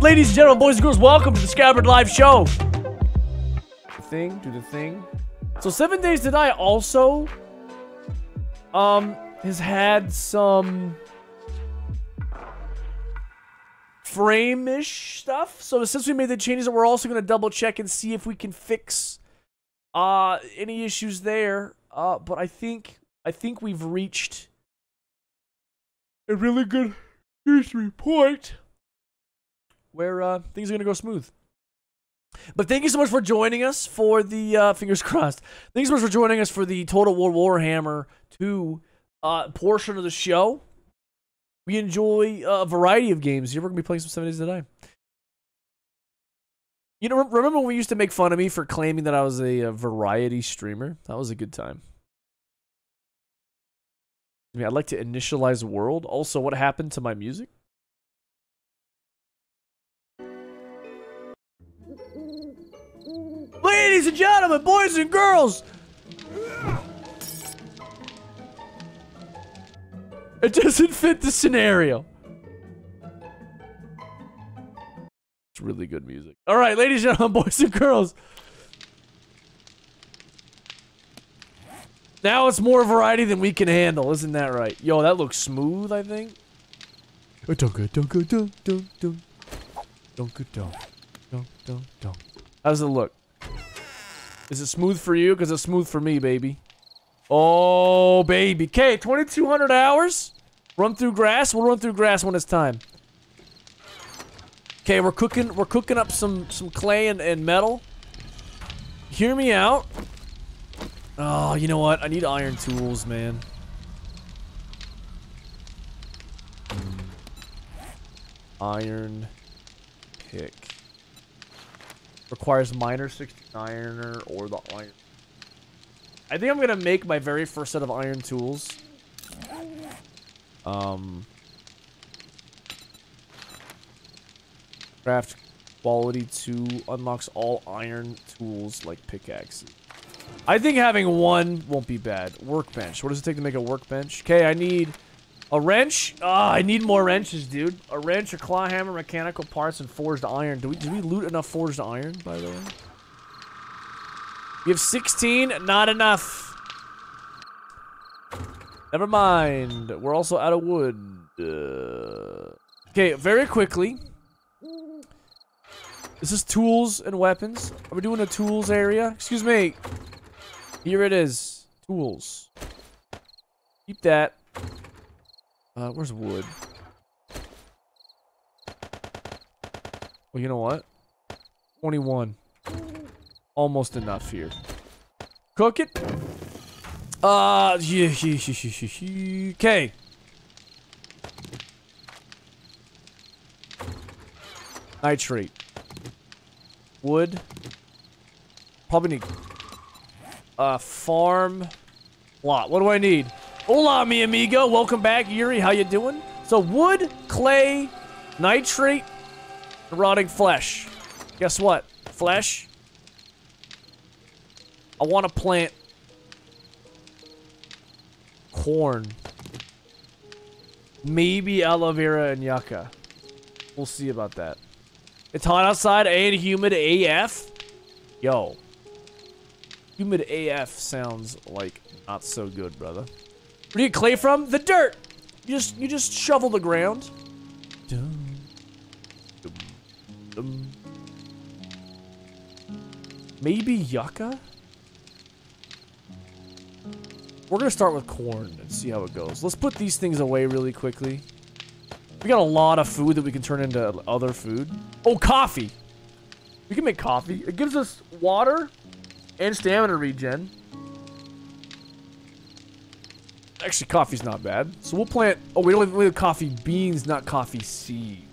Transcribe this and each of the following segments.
Ladies and gentlemen, boys and girls, welcome to the Skabbard Live Show. The thing, do the thing. So Seven Days to Die also um has had some frame-ish stuff. So since we made the changes, we're also gonna double check and see if we can fix uh any issues there. Uh but I think I think we've reached a really good history point where uh, things are going to go smooth. But thank you so much for joining us for the uh, fingers crossed. Thanks so much for joining us for the Total War Warhammer 2 uh, portion of the show. We enjoy a variety of games. You're going to be playing some Seven Days to Die. You know, remember when we used to make fun of me for claiming that I was a, a variety streamer? That was a good time. I mean, I'd like to initialize world. Also, what happened to my music? Ladies and gentlemen, boys and girls, it doesn't fit the scenario. It's really good music. All right, ladies and gentlemen, boys and girls. Now it's more variety than we can handle, isn't that right? Yo, that looks smooth, I think. Oh, don't go, don't go, don't, don't, don't. Don't go, don't, don't, don't, don't. How it look? Is it smooth for you? Because it's smooth for me, baby. Oh, baby. Okay, 2,200 hours. Run through grass. We'll run through grass when it's time. Okay, we're cooking. We're cooking up some some clay and, and metal. Hear me out. Oh, you know what? I need iron tools, man. Iron pick. Requires miner 69er or the iron. I think I'm gonna make my very first set of iron tools. Um. Craft quality 2 unlocks all iron tools like pickaxes. I think having one won't be bad. Workbench. What does it take to make a workbench? Okay, I need a wrench. Oh, I need more wrenches, dude. A wrench, a claw hammer, mechanical parts, and forged iron. Do we, did we loot enough forged iron, by the way? We have 16. Not enough. Never mind. We're also out of wood. Uh, okay, very quickly. This is tools and weapons. Are we doing a tools area? Excuse me. Here it is. Tools. Keep that. Uh, where's wood? Well, you know what? 21. Almost enough here. Cook it. Uh, okay. Nitrate. Wood. Probably need uh, farm lot. What do I need? Hola, mi amigo. Welcome back, Yuri. How you doing? So wood, clay, nitrate, rotting flesh. Guess what? Flesh. I want to plant corn. Maybe aloe vera and yucca. We'll see about that. It's hot outside and humid AF. Yo. Humid AF sounds like not so good, brother. Where do you get clay from? The dirt! You just you just shovel the ground. Maybe yucca? We're gonna start with corn and see how it goes. Let's put these things away really quickly. We got a lot of food that we can turn into other food. Oh, coffee! We can make coffee. It gives us water and stamina regen. Actually, coffee's not bad. So we'll plant... Oh, we don't have coffee beans, not coffee seed.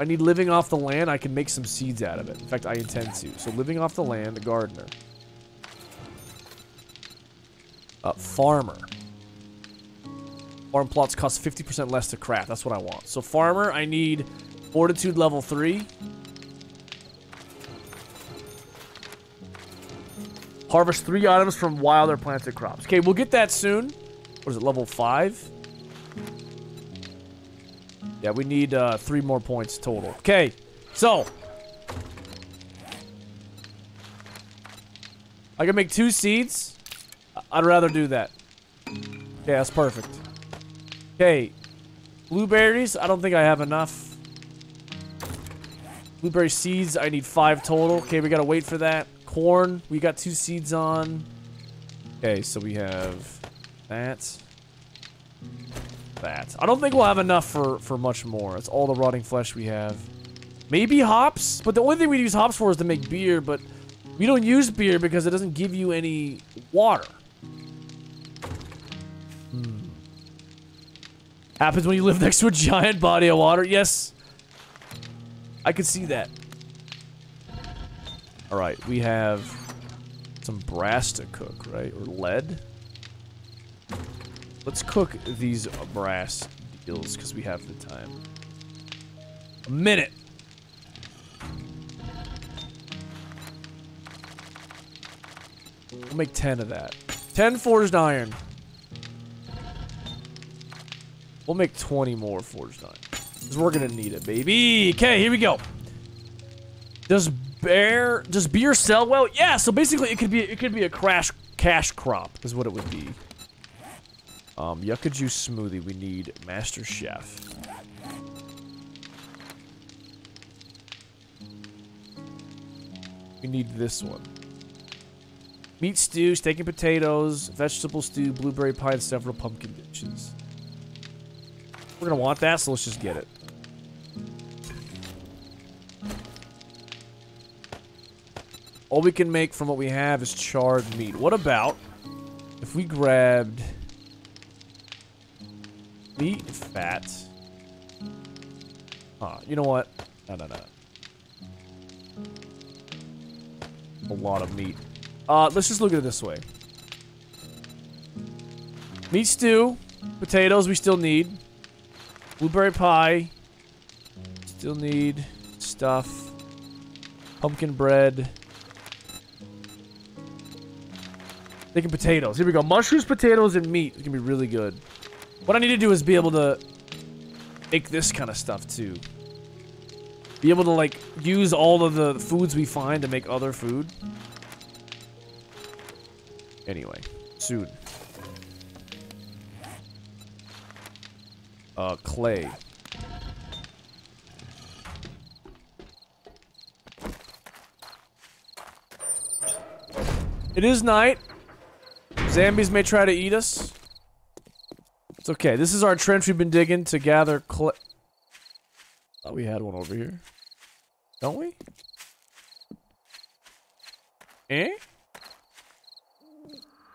I need living off the land. I can make some seeds out of it. In fact, I intend to. So living off the land, the gardener. Uh, farmer. Farm plots cost 50% less to craft. That's what I want. So farmer, I need Fortitude level 3. Harvest three items from wild or planted crops. Okay, we'll get that soon. What is it, level 5? Yeah, we need uh, three more points total. Okay, so. I can make two seeds. I'd rather do that. Okay, that's perfect. Okay, blueberries. I don't think I have enough. Blueberry seeds, I need five total. Okay, we gotta wait for that. Corn, we got two seeds on. Okay, so we have that. That. I don't think we'll have enough for, for much more. It's all the rotting flesh we have. Maybe hops? But the only thing we use hops for is to make beer, but we don't use beer because it doesn't give you any water. Hmm. Happens when you live next to a giant body of water. Yes. I could see that. Alright, we have some brass to cook, right? Or lead? Let's cook these brass deals because we have the time. A minute. We'll make 10 of that. 10 forged iron. We'll make 20 more forged iron. Because we're going to need it, baby. Okay, here we go. Does bear does beer sell well? Yeah, so basically it could be it could be a crash cash crop is what it would be. Um, yucca juice smoothie. We need Master Chef. We need this one. Meat stew, steak and potatoes, vegetable stew, blueberry pie, and several pumpkin dishes. We're gonna want that, so let's just get it. All we can make from what we have is charred meat. What about if we grabbed meat, fat? Huh, you know what? No, no, no. A lot of meat. Uh, let's just look at it this way. Meat stew. Potatoes we still need. Blueberry pie. Still need stuff. Pumpkin bread. Thinking potatoes. Here we go. Mushrooms, potatoes, and meat. It's gonna be really good. What I need to do is be able to make this kind of stuff too. Be able to like use all of the foods we find to make other food. Anyway, soon. Uh, clay. It is night. Zombies may try to eat us. It's okay. This is our trench we've been digging to gather clay. Oh, we had one over here. Don't we? Eh?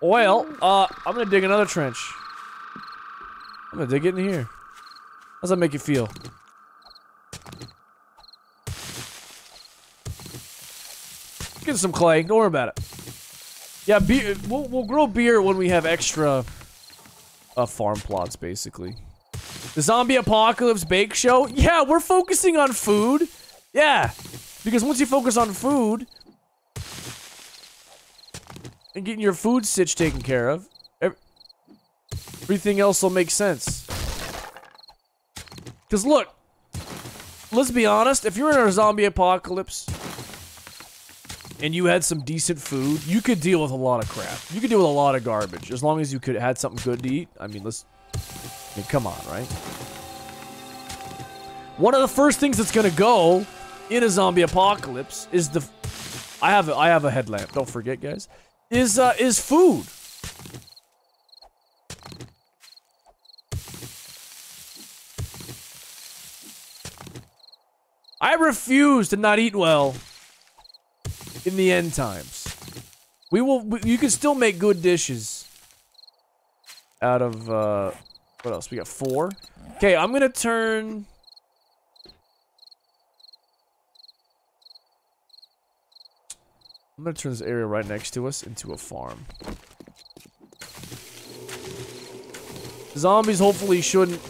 Well, uh, I'm gonna dig another trench. I'm gonna dig it in here. How's that make you feel? Get some clay. Don't worry about it. Yeah, beer. We'll, we'll grow beer when we have extra uh, farm plots, basically. The zombie apocalypse bake show? Yeah, we're focusing on food. Yeah, because once you focus on food and getting your food stitch taken care of, everything else will make sense. Because look, let's be honest, if you're in a zombie apocalypse, and you had some decent food, you could deal with a lot of crap. You could deal with a lot of garbage as long as you could had something good to eat. I mean, let's. I mean, come on, right? One of the first things that's gonna go in a zombie apocalypse is the. I have a, I have a headlamp. Don't forget, guys. Is uh is food. I refuse to not eat well in the end times. We will, you can still make good dishes out of, uh, what else? We got four. Okay, I'm gonna turn... I'm gonna turn this area right next to us into a farm. Zombies hopefully shouldn't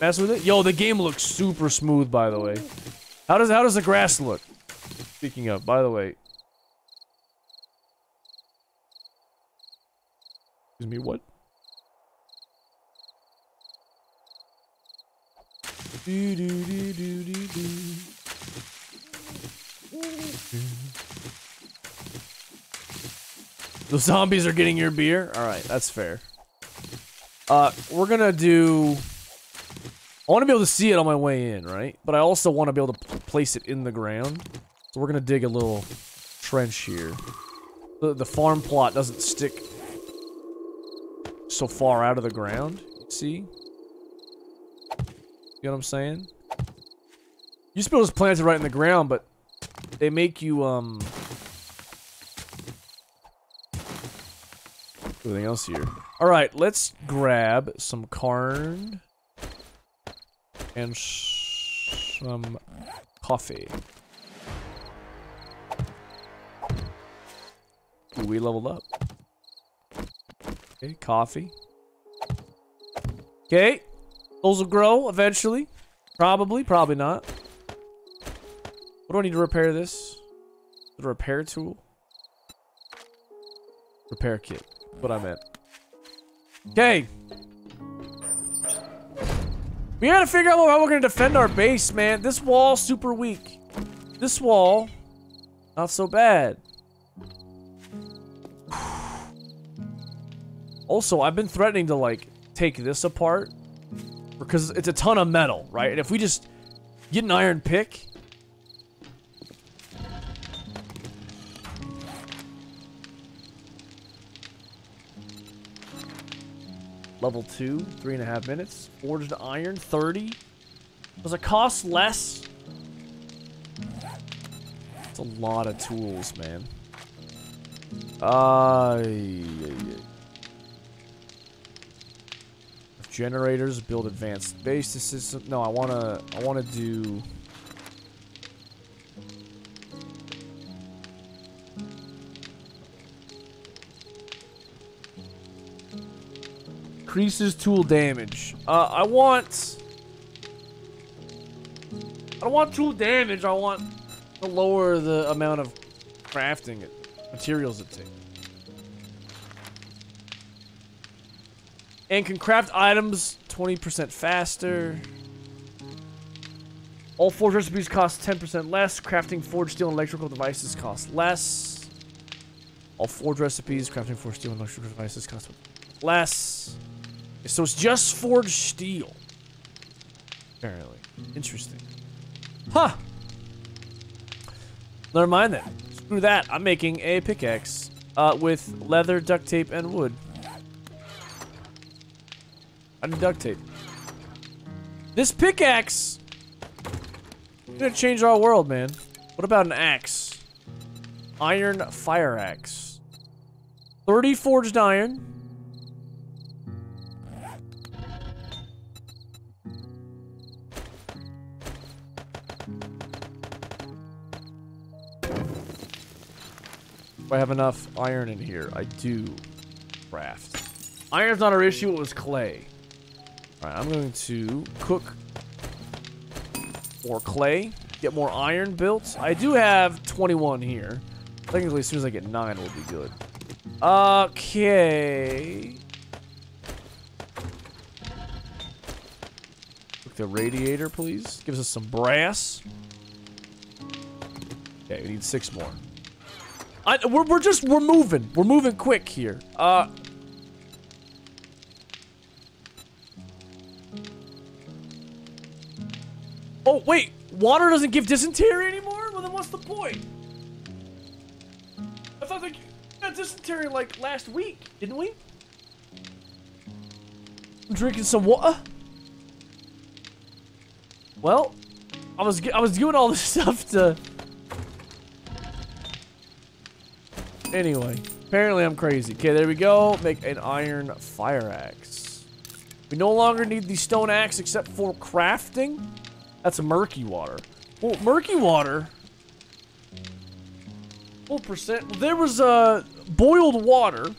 mess with it. Yo, the game looks super smooth, by the way. How does how does the grass look? Speaking of, by the way. Excuse me, what? Do do do do do do. The zombies are getting your beer? Alright, that's fair. Uh, we're gonna do... I want to be able to see it on my way in, right? But I also want to be able to place it in the ground. So we're gonna dig a little trench here. The, the farm plot doesn't stick so far out of the ground. See? You know what I'm saying? You used to be able to plant it right in the ground, but they make you, um... Everything else here. Alright, let's grab some carn and some coffee. Ooh, we leveled up. Okay, coffee. Okay. Those will grow eventually. Probably, probably not. What do I need to repair this? The repair tool? Repair kit. What I meant. Okay. We gotta figure out how we're gonna defend our base, man. This wall, super weak. This wall, not so bad. Also, I've been threatening to, like, take this apart. Because it's a ton of metal, right? And if we just get an iron pick... Level 2, three and a half minutes. Forged iron, 30. Does it cost less? It's a lot of tools, man. Uh, generators, build advanced base system. No, I wanna, I wanna do. Increases tool damage. Uh, I want. I don't want tool damage. I want to lower the amount of crafting it, materials it takes. And can craft items 20% faster. All forged recipes cost 10% less. Crafting forged steel and electrical devices cost less. All forged recipes, crafting forged steel and electrical devices cost less. So it's just forged steel. Apparently. Interesting. Huh. Never mind then. Screw that. I'm making a pickaxe uh, with leather, duct tape, and wood. I need duct tape. This pickaxe gonna change our world, man. What about an axe? Iron fire axe. 30 forged iron. Do I have enough iron in here? I do. Craft. Iron's not our issue, it was clay. Alright, I'm going to cook more clay, get more iron built. I do have 21 here. Technically, as soon as I get 9, will be good. Okay. Cook the radiator, please. Gives us some brass. Okay, we need six more. I, we're, we're just, we're moving. We're moving quick here. Uh, Oh, wait. Water doesn't give dysentery anymore? Well, then what's the point? I thought they got dysentery like last week, didn't we? I'm drinking some water. Uh. Well, I was I was doing all this stuff to. Anyway, apparently I'm crazy. Okay, there we go. Make an iron fire axe. We no longer need the stone axe except for crafting. That's murky water. Well, murky water. Full percent. There was uh, boiled water.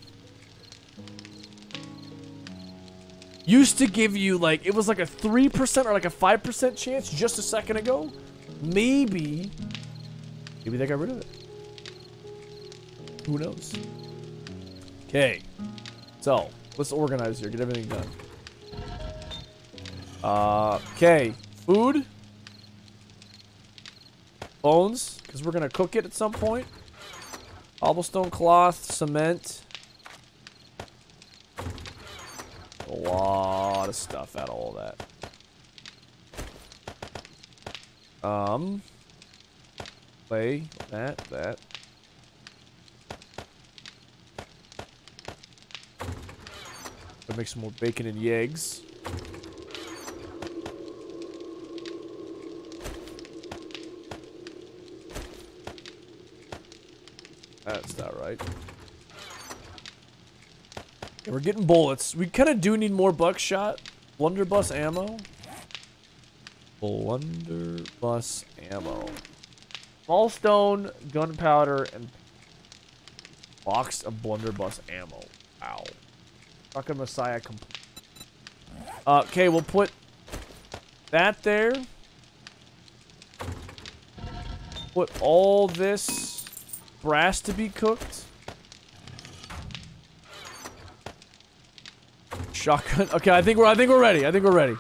Used to give you like it was like a three percent or like a five percent chance just a second ago. Maybe. Maybe they got rid of it. Who knows? Okay. So let's organize here. Get everything done. Uh, okay. Food. Bones, because we're going to cook it at some point. Cobblestone cloth, cement. A lot of stuff out of all that. Um, play that, that. Gonna make some more bacon and eggs. That's not right. we're getting bullets. We kind of do need more buckshot. Blunderbuss ammo. Blunderbuss ammo. Small stone, gunpowder, and box of blunderbuss ammo. Wow. Fucking Messiah complete. Uh, okay, we'll put that there. Put all this brass to be cooked. Shotgun. Okay, I think we're I think we're ready. I think we're ready.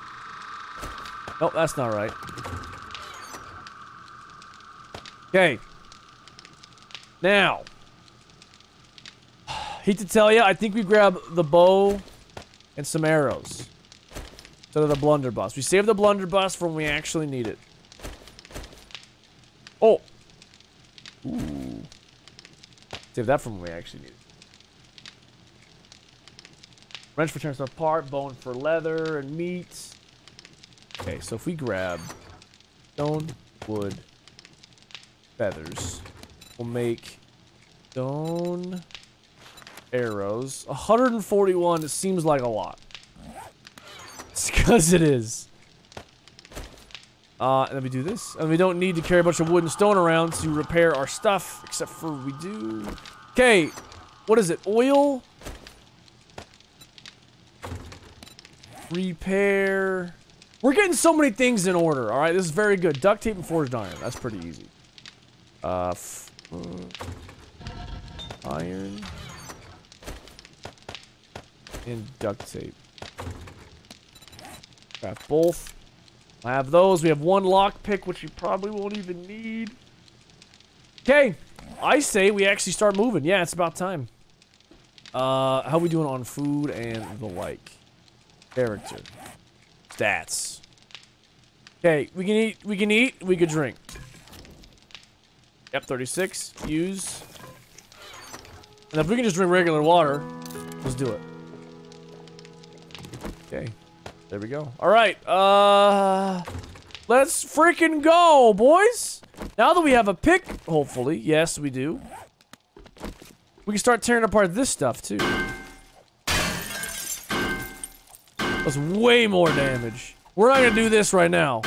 Nope, that's not right. Okay. Now. Hate to tell you, I think we grab the bow and some arrows. Instead of the blunderbuss. We save the blunderbuss for when we actually need it. Oh. Ooh. Save that for when we actually need it. Wrench for turns apart, bone for leather and meat. Okay, so if we grab stone, wood, feathers, we'll make stone arrows. 141, it seems like a lot. It's because it is. Uh, and then we do this. And we don't need to carry a bunch of wood and stone around to repair our stuff, except for we do. Okay, what is it? Oil? Repair. We're getting so many things in order, alright? This is very good. Duct tape and forged iron. That's pretty easy. Uh, iron. And duct tape. Craft both. I have those. We have one lockpick, which you probably won't even need. Okay. I say we actually start moving. Yeah, it's about time. Uh, how we doing on food and the like? Character. Stats. Okay, we can eat, we can eat, we can drink. Yep, 36. Use. And if we can just drink regular water, let's do it. Okay. There we go. Alright, uh... Let's freaking go, boys! Now that we have a pick, hopefully, yes, we do. We can start tearing apart this stuff, too. That's way more damage. We're not gonna do this right now.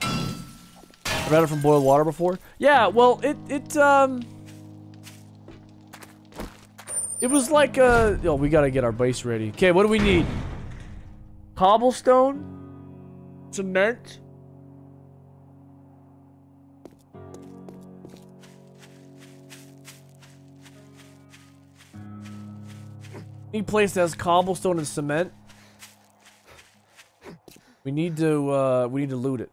I've had it from boiled water before. Yeah, well, it, it, um... It was like, uh... Oh, we gotta get our base ready. Okay, what do we need? Cobblestone? Cement? Any place that has cobblestone and cement we need to, uh, we need to loot it.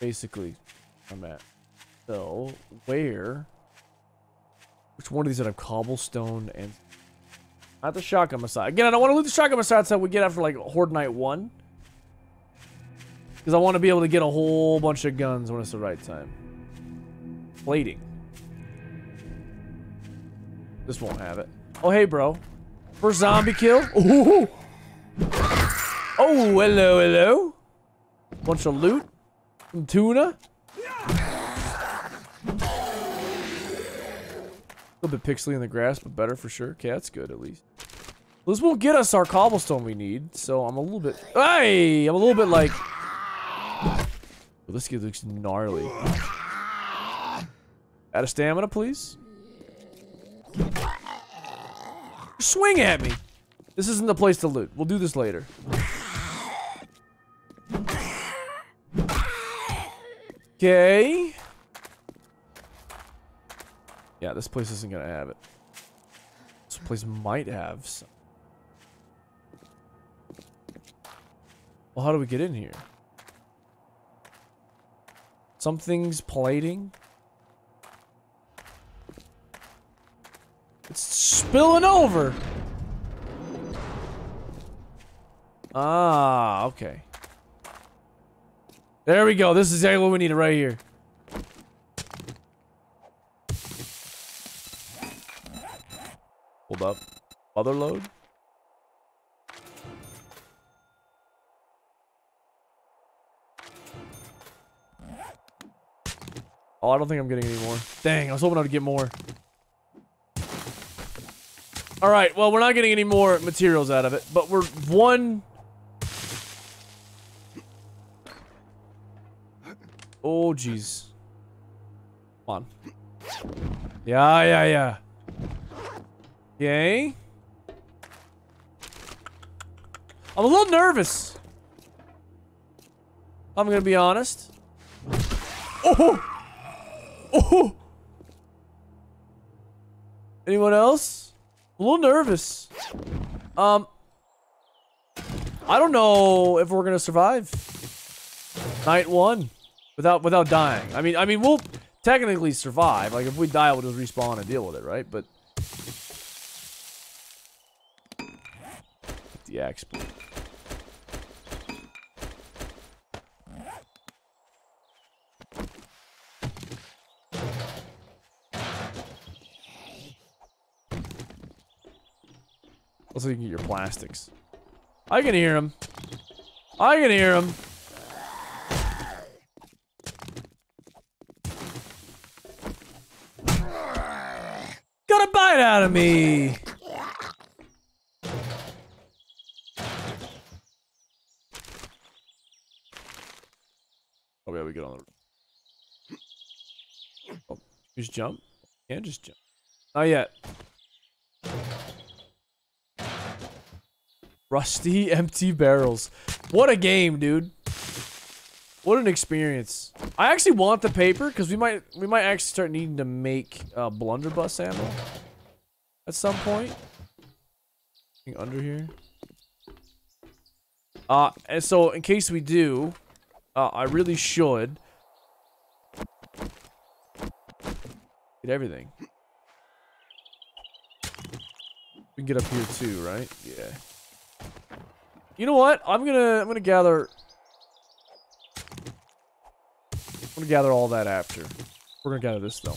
Basically, I'm at. So, where? Which one of these that have cobblestone and... Not the shotgun Messiah. Again, I don't want to loot the shotgun Messiah until we get after, like, Horde Night 1. Because I want to be able to get a whole bunch of guns when it's the right time. Plating. This won't have it. Oh, hey, bro. First zombie kill. Ooh. Oh, hello, hello. Bunch of loot. Some tuna. A little bit pixely in the grass, but better for sure. Okay, that's good at least. This won't get us our cobblestone we need, so I'm a little bit... Hey! I'm a little bit like... This kid looks gnarly. Out of stamina, please? Swing at me! This isn't the place to loot. We'll do this later. Okay. Yeah, this place isn't gonna have it. This place might have some. Well, how do we get in here? Something's plating. It's spilling over. Ah, okay. There we go. This is exactly what we needed right here. Hold up. Other load? Oh, I don't think I'm getting any more. Dang, I was hoping I'd get more. Alright, well, we're not getting any more materials out of it, but we're one... Oh, jeez. Come on. Yeah, yeah, yeah. Yay. I'm a little nervous. I'm gonna be honest. Oh! Oh! Anyone else? A little nervous. Um, I don't know if we're gonna survive night one without without dying. I mean, I mean, we'll technically survive. Like if we die, we'll just respawn and deal with it, right? But the axe. Let's see if you can get your plastics. I can hear him. I can hear him. Got a bite out of me. Oh yeah, we get on the. Oh, just jump. Yeah, just jump. Not yet. Rusty empty barrels. What a game, dude. What an experience. I actually want the paper because we might we might actually start needing to make uh, blunderbuss ammo at some point. Under here. Uh, and so in case we do, uh, I really should get everything. We can get up here too, right? Yeah. You know what? I'm gonna I'm gonna gather I'm gonna gather all that after. We're gonna gather this though.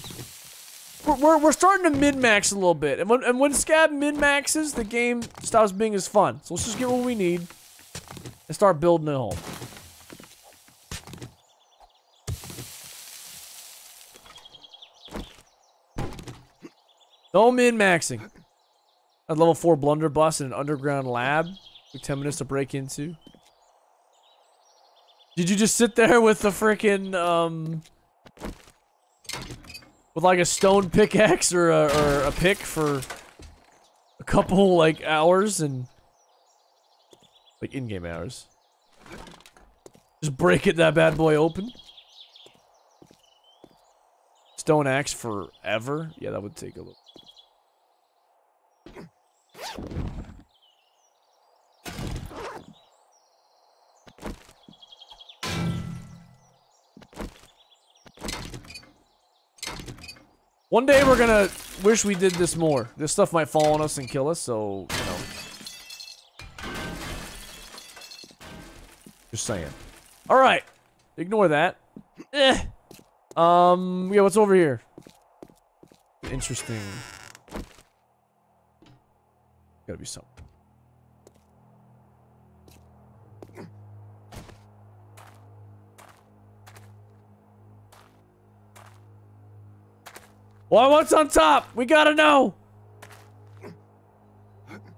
We're, we're, we're starting to min-max a little bit. And when, and when Skab min-maxes, the game stops being as fun. So let's just get what we need and start building a home. No min-maxing. A level 4 blunderbuss in an underground lab. Took 10 minutes to break into. Did you just sit there with the freaking, um... With like a stone pickaxe or a, or a pick for a couple, like, hours and... Like, in-game hours. Just break it, that bad boy open. Stone axe forever? Yeah, that would take a little... One day we're gonna wish we did this more. This stuff might fall on us and kill us, so, you know. Just saying. Alright. Ignore that. Eh. Um, yeah, what's over here? Interesting. Gotta be something. Well, what's on top? We gotta know.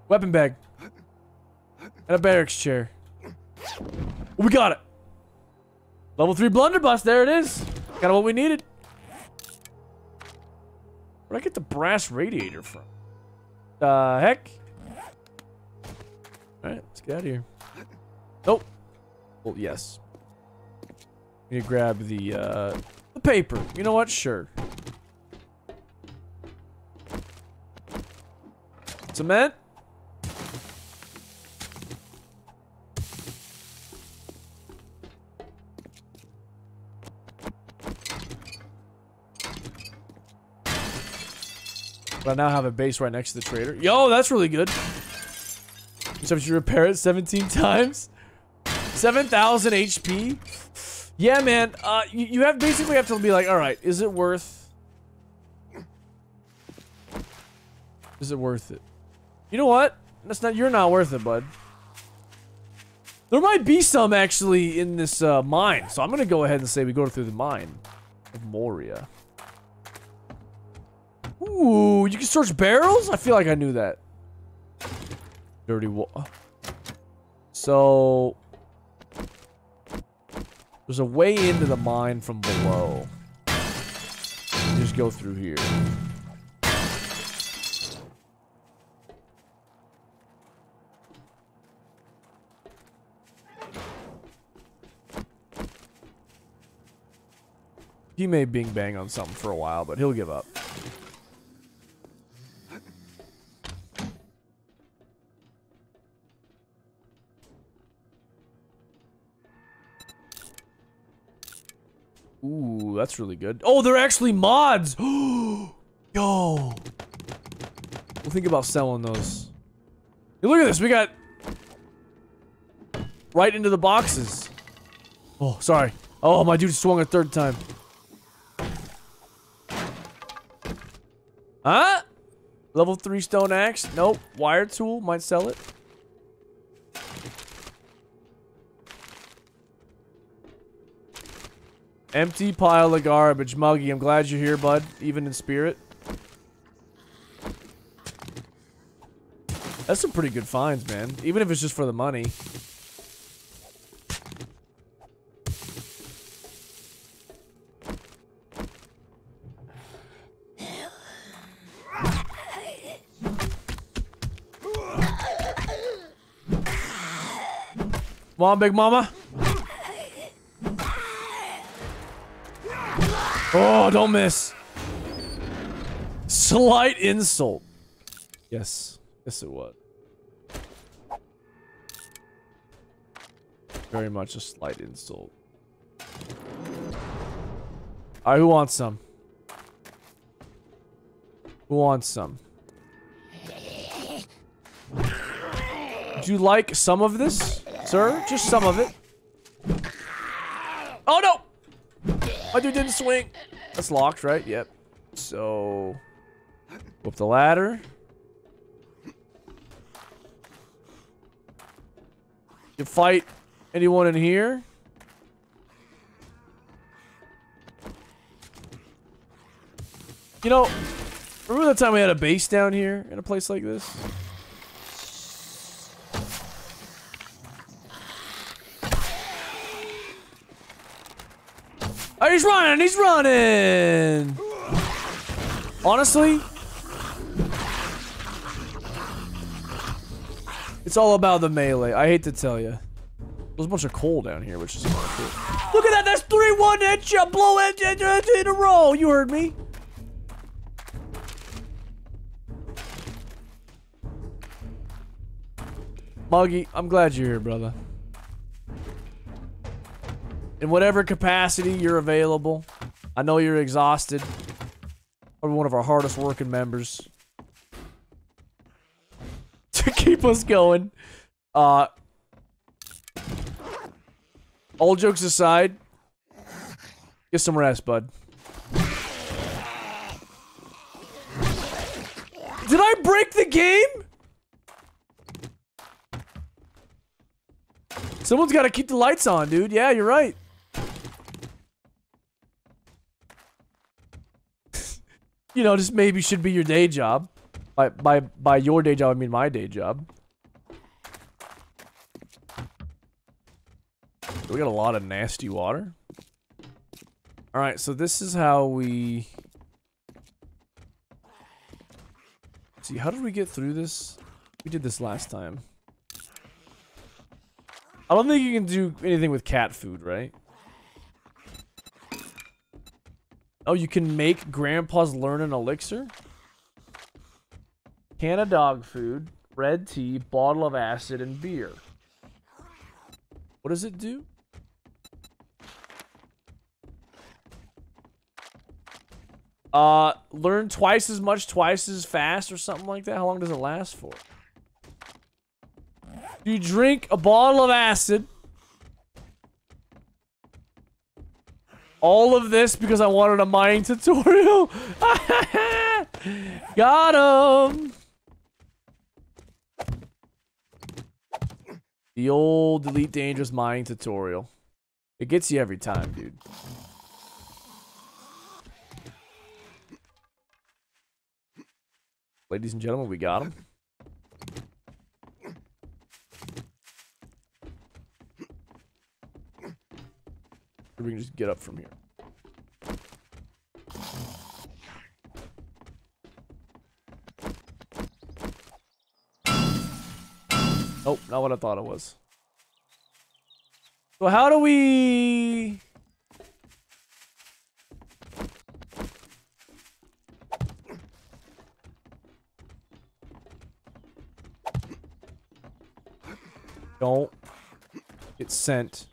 Weapon bag. And a barracks chair. We got it. Level 3 blunderbuss. There it is. Got what we needed. Where'd I get the brass radiator from? The heck? All right, let's get out of here. Nope. Well, yes. You grab the uh, the paper. You know what? Sure. Cement. But I now have a base right next to the trader. Yo, that's really good. Just have to repair it 17 times. 7,000 HP. Yeah, man. Uh, you, you have basically have to be like, all right, is it worth? Is it worth it? You know what? That's not. You're not worth it, bud. There might be some actually in this uh, mine, so I'm gonna go ahead and say we go through the mine of Moria. Ooh, you can search barrels? I feel like I knew that. Dirty wall. So... There's a way into the mine from below. Just go through here. He may bing bang on something for a while, but he'll give up. Ooh, that's really good. Oh, they're actually mods! Yo! We'll think about selling those. Hey, look at this, we got... Right into the boxes. Oh, sorry. Oh, my dude swung a third time. Huh? Level 3 stone axe? Nope. Wire tool? Might sell it. Empty pile of garbage. Muggy, I'm glad you're here, bud. Even in spirit. That's some pretty good finds, man. Even if it's just for the money. Come on, big mama. Oh, don't miss. Slight insult. Yes. Yes, it was. Very much a slight insult. Alright, who wants some? Who wants some? Do you like some of this, sir? Just some of it. Oh, no! My dude didn't swing. That's locked, right? Yep. So, up the ladder. You fight anyone in here? You know, remember the time we had a base down here in a place like this? Oh, he's running! He's running! Honestly, it's all about the melee. I hate to tell you. There's a bunch of coal down here, which is cool. Look at that! That's three one inch blow inch in a row. You heard me. Muggy, I'm glad you're here, brother in whatever capacity you're available. I know you're exhausted. Probably one of our hardest working members. to keep us going. Uh, all jokes aside, get some rest, bud. Did I break the game? Someone's got to keep the lights on, dude. Yeah, you're right. You know, just maybe should be your day job. By by by your day job, I mean my day job. We got a lot of nasty water. All right, so this is how we see. How did we get through this? We did this last time. I don't think you can do anything with cat food, right? Oh, you can make Grandpa's Learnin' Elixir? Can of dog food, red tea, bottle of acid, and beer. What does it do? Uh, learn twice as much, twice as fast, or something like that. How long does it last for? You drink a bottle of acid. All of this because I wanted a mining tutorial. Got him. The old Elite Dangerous mining tutorial. It gets you every time, dude. Ladies and gentlemen, we got him. We can just get up from here. Nope, not what I thought it was. So how do we... Don't get sent.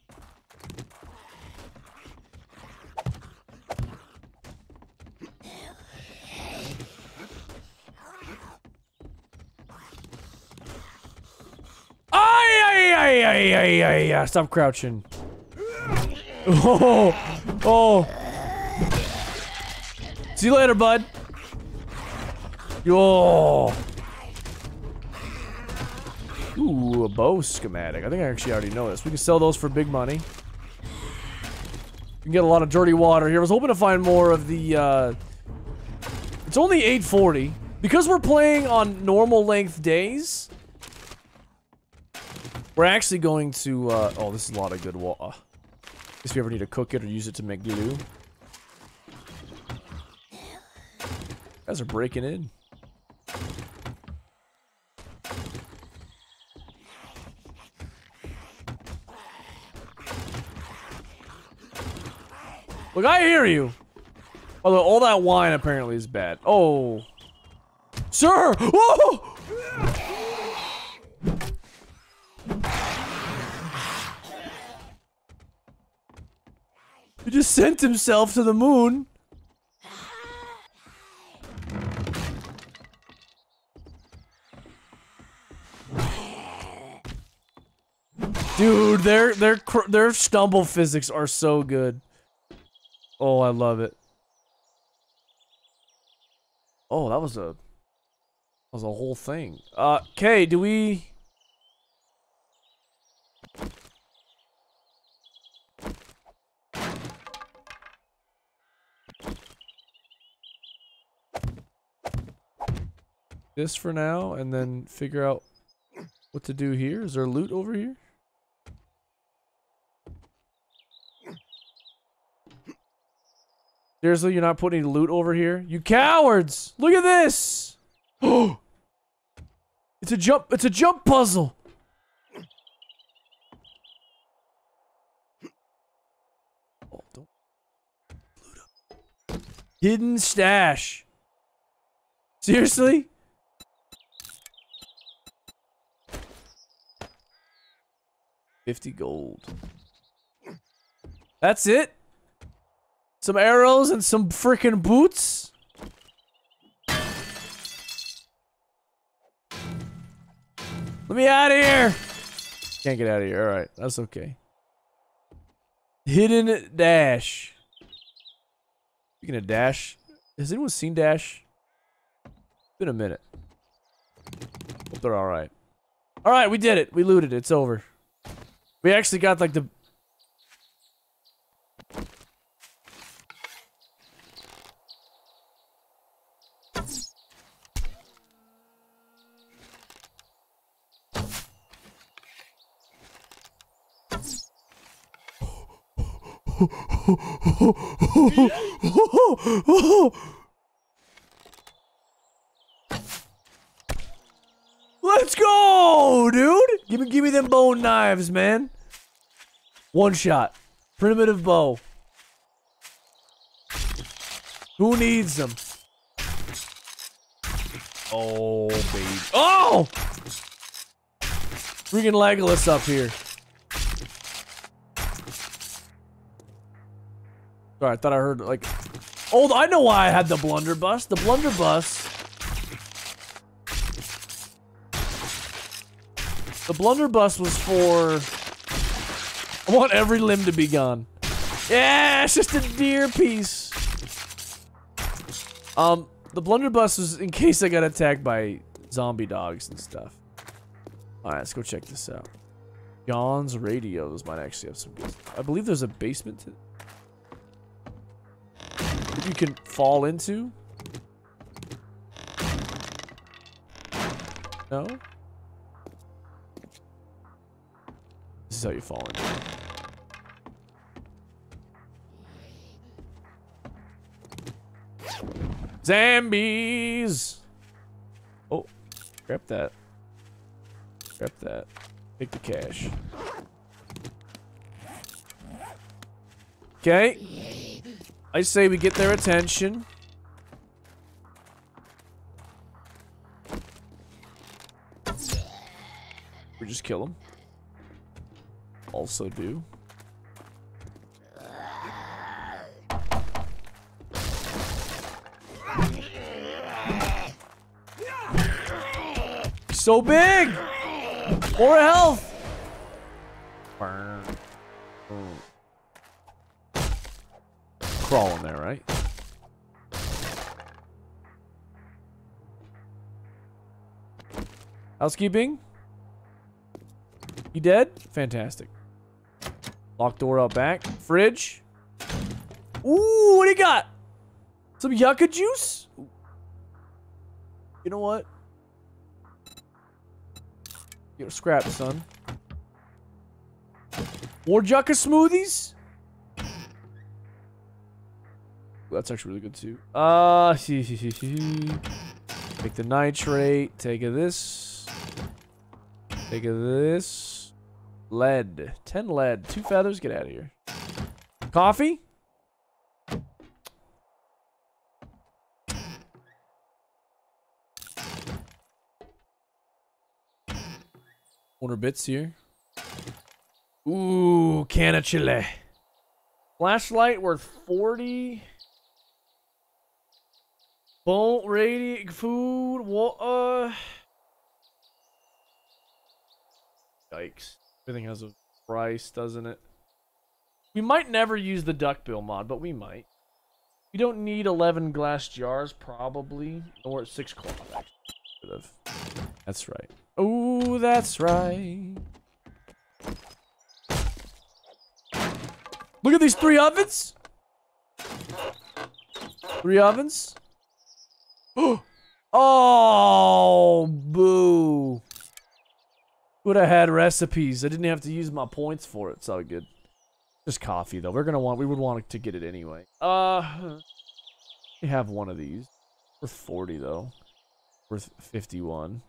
Ay, ay, ay, ay, ay. Stop crouching. Oh, oh. See you later, bud. Yo. Ooh, a bow schematic. I think I actually already know this. We can sell those for big money. We can get a lot of dirty water here. I was hoping to find more of the, uh... It's only 840. Because we're playing on normal length days, we're actually going to, uh... Oh, this is a lot of good water. If we ever need to cook it or use it to make glue. guys are breaking in. Look, I hear you. Although all that wine apparently is bad. Oh. Sir! Whoa! Just sent himself to the moon. Dude, their their their stumble physics are so good. Oh, I love it. Oh, that was a that was a whole thing. Uh, Kay, do we? This for now, and then figure out what to do here. Is there loot over here? Seriously, you're not putting any loot over here? You cowards! Look at this! Oh! It's a jump, it's a jump puzzle! Oh, don't. Hidden stash. Seriously? Fifty gold. That's it? Some arrows and some freaking boots? Let me out of here! Can't get out of here. Alright, that's okay. Hidden dash. Speaking of dash, has anyone seen Dash? It's been a minute. Hope they're alright. Alright, we did it. We looted it. It's over. We actually got like the Let's go, dude! Give me, give me them bone knives, man. One shot. Primitive bow. Who needs them? Oh, baby. Oh! Freaking Legolas up here. Sorry, I thought I heard, like, Oh, I know why I had the blunderbuss. The blunderbuss. The blunderbuss was for. I want every limb to be gone. Yeah, it's just a deer piece. Um, the blunderbuss was in case I got attacked by zombie dogs and stuff. All right, let's go check this out. John's radios might actually have some. I believe there's a basement you can fall into. No? Is how you fall into. Zombies! Oh, grab that. Grab that. Take the cash. Okay. I say we get their attention. We just kill them. Also do. So big! More health! Crawl in there, right? Housekeeping? You dead? Fantastic. Lock door out back. Fridge. Ooh, what do you got? Some yucca juice? You know what? Get a scrap, son. More yucca smoothies? That's actually really good too. Uh, take the nitrate. Take a this. Take a this. Lead. Ten lead. Two feathers. Get out of here. Coffee? Corner bits here. Ooh, can of chile. Flashlight worth 40. Bolt radiate food. What? Uh, Yikes. Everything has a price, doesn't it? We might never use the duckbill mod, but we might. We don't need 11 glass jars, probably. Or 6 cloth, actually. That's right. Oh, that's right. Look at these three ovens. Three ovens. oh, boo. Would have had recipes. I didn't have to use my points for it. So good. Just coffee though. We're gonna want. We would want to get it anyway. Uh, we have one of these. Worth 40 though. Worth 51.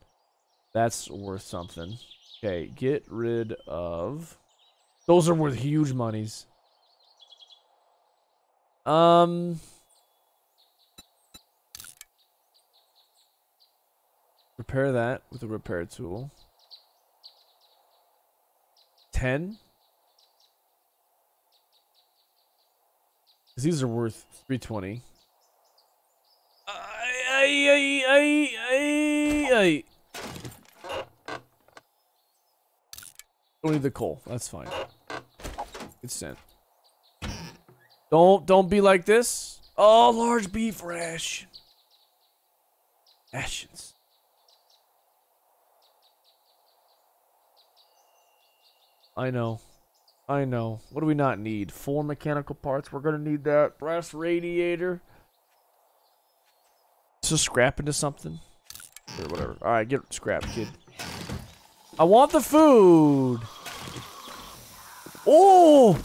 That's worth something. Okay, get rid of. Those are worth huge monies. Um. Repair that with a repair tool. 10. Because these are worth 320. Ay, ay, ay, ay, ay. Don't need the coal. That's fine. It's sent. Don't don't be like this. Oh, large beef rash. Rations. I know. I know. What do we not need? Four mechanical parts. We're gonna need that brass radiator. So scrap into something. Or whatever. Alright, get scrap, kid. I want the food. Oh!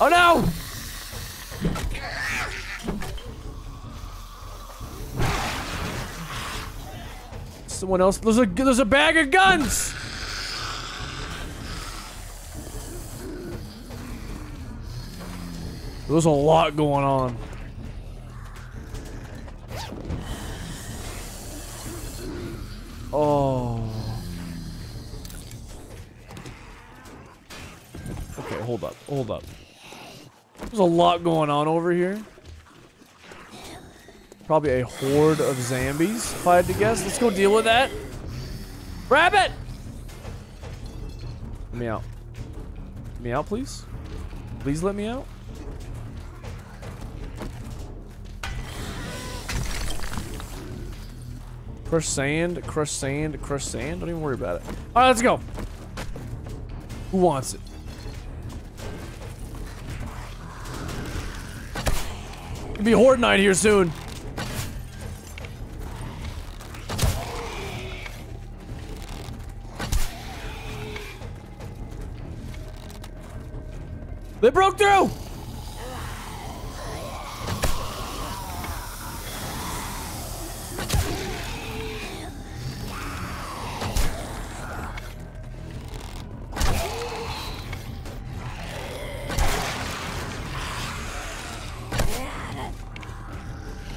Oh no! Someone else. There's a there's a bag of guns. There's a lot going on. Oh. Okay, hold up, hold up. There's a lot going on over here. Probably a horde of zombies, if I had to guess. Let's go deal with that. Rabbit! Let me out. Let me out, please. Please let me out. Crush sand, crush sand, crush sand. Don't even worry about it. All right, let's go. Who wants it? It'll be Horde Night here soon. They broke through!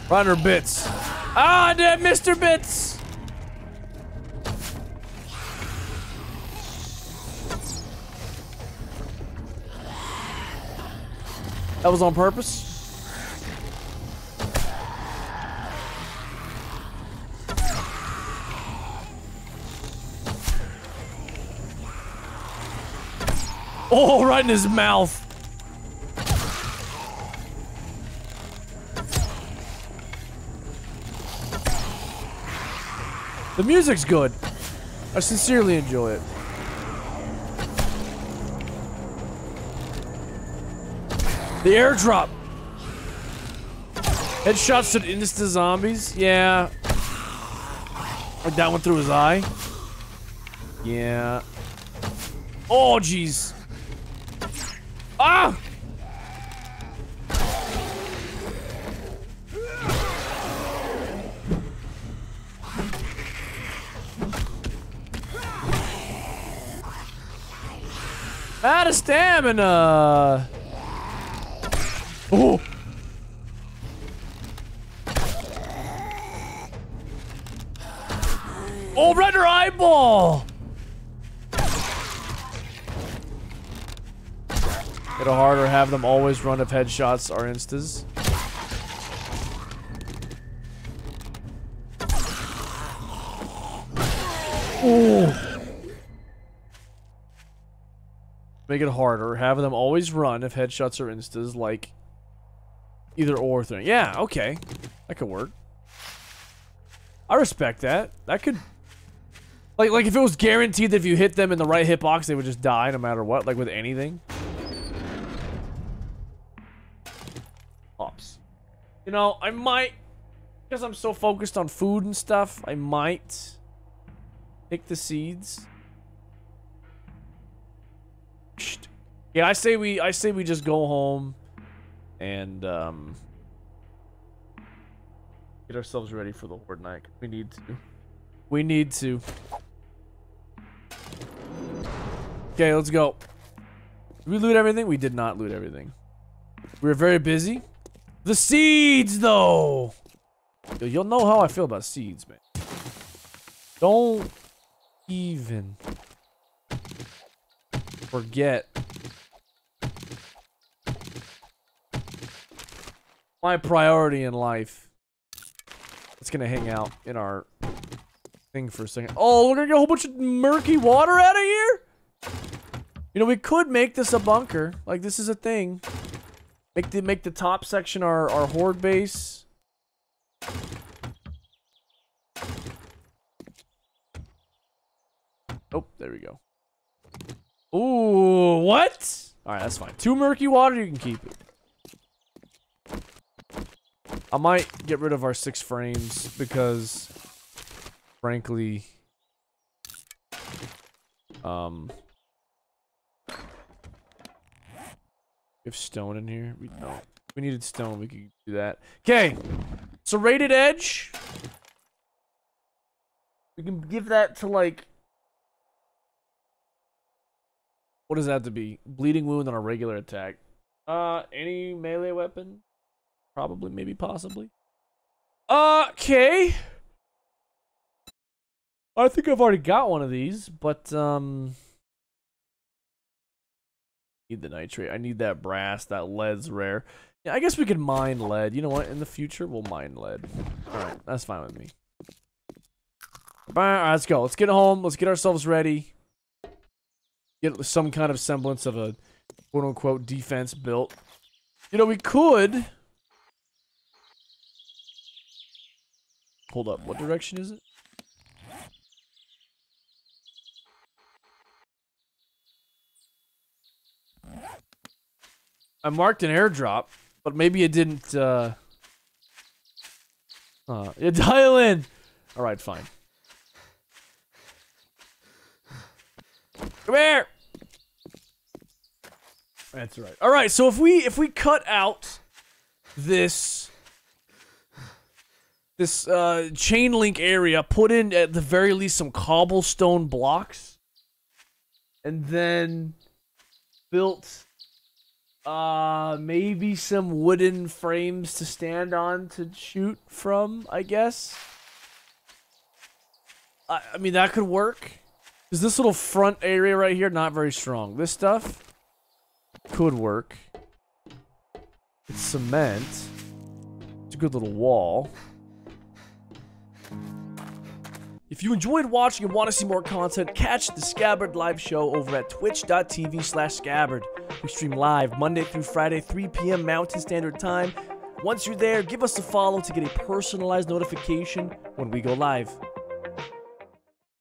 Runner Bits. Ah, damn, Mr. Bits! That was on purpose? Oh, right in his mouth. The music's good. I sincerely enjoy it. The airdrop. Headshots to insta zombies. Yeah. Like that one through his eye. Yeah. Oh, jeez. Ah! Out of stamina. Oh. Oh, render eyeball. It'll harder have them always run if headshots are instas. Oh. Make it harder. Have them always run if headshots are instas, like either or thing. Yeah, okay. That could work. I respect that. That could... Like, like if it was guaranteed that if you hit them in the right hitbox, they would just die no matter what, like with anything. Ops. You know, I might... Because I'm so focused on food and stuff, I might... Take the seeds. Yeah, I say we I say we just go home and um get ourselves ready for the horde night. We need to. We need to. Okay, let's go. Did we loot everything? We did not loot everything. We were very busy. The seeds, though! You'll know how I feel about seeds, man. Don't even forget my priority in life. It's gonna hang out in our thing for a second. Oh, we're gonna get a whole bunch of murky water out of here? You know, we could make this a bunker. Like, this is a thing. Make the, make the top section our, our horde base. Oh, there we go. Ooh, what? Alright, that's fine. Two murky water, you can keep it. I might get rid of our six frames because, frankly, um, have stone in here. We don't. We needed stone. We could do that. Okay. Serrated edge. We can give that to like. What does that have to be? Bleeding wound on a regular attack. Uh, any melee weapon? Probably, maybe, possibly. Okay. I think I've already got one of these, but, um... Need the nitrate. I need that brass. That lead's rare. Yeah, I guess we could mine lead. You know what? In the future, we'll mine lead. All right, that's fine with me. All right, let's go. Let's get home. Let's get ourselves ready. Get some kind of semblance of a quote-unquote defense built. You know, we could... Hold up. What direction is it? I marked an airdrop, but maybe it didn't, uh... Uh, dial in! Alright, fine. Come here! That's right. Alright, so if we, if we cut out this... This, uh, chain link area, put in, at the very least, some cobblestone blocks, and then built uh, maybe some wooden frames to stand on to shoot from, I guess. I, I mean, that could work. Is this little front area right here not very strong? This stuff could work. It's cement. It's a good little wall. If you enjoyed watching and want to see more content, catch the Skabbard live show over at twitch.tv slash skabbard. We stream live Monday through Friday, 3 p.m. Mountain Standard Time. Once you're there, give us a follow to get a personalized notification when we go live.